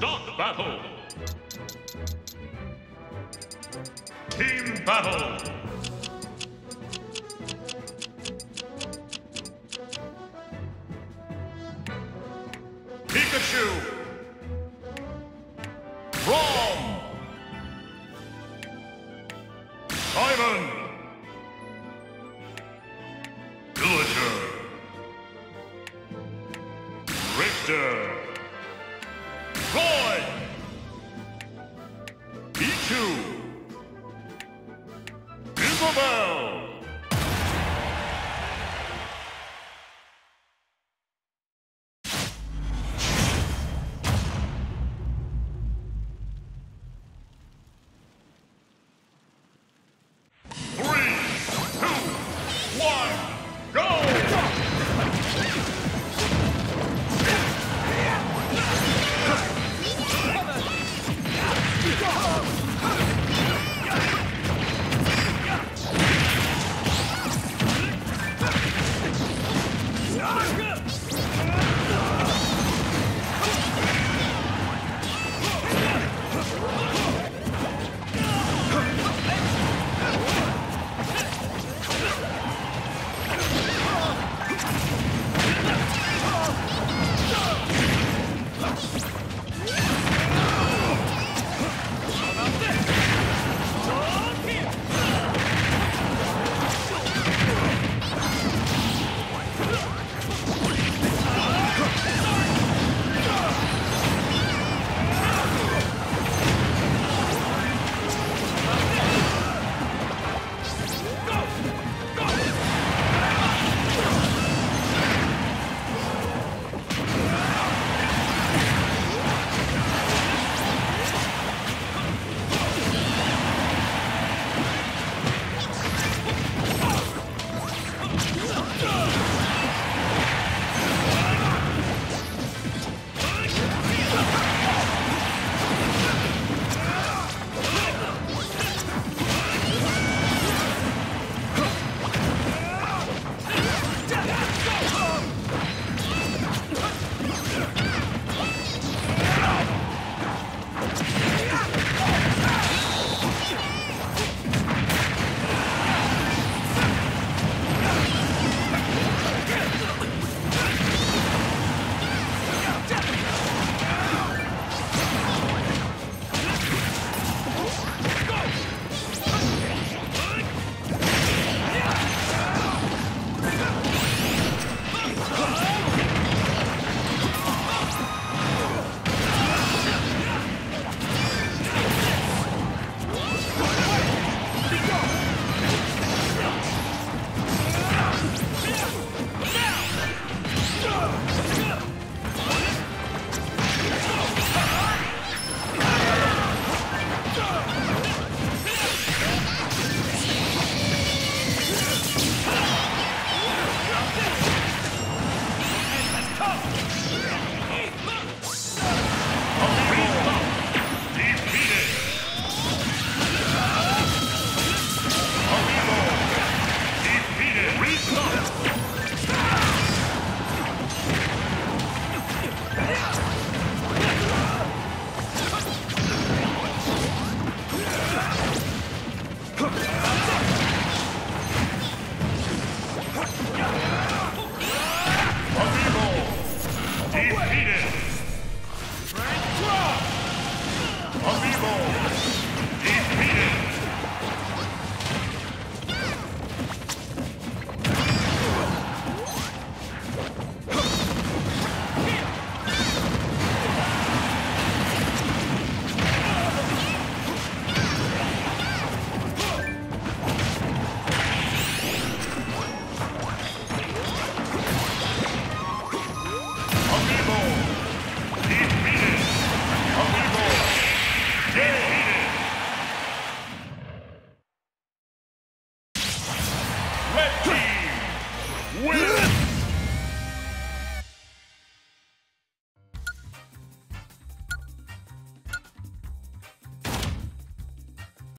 Start battle! Team battle! Pikachu! Rom! Simon! Villager! Richter! Pichu! Isabel!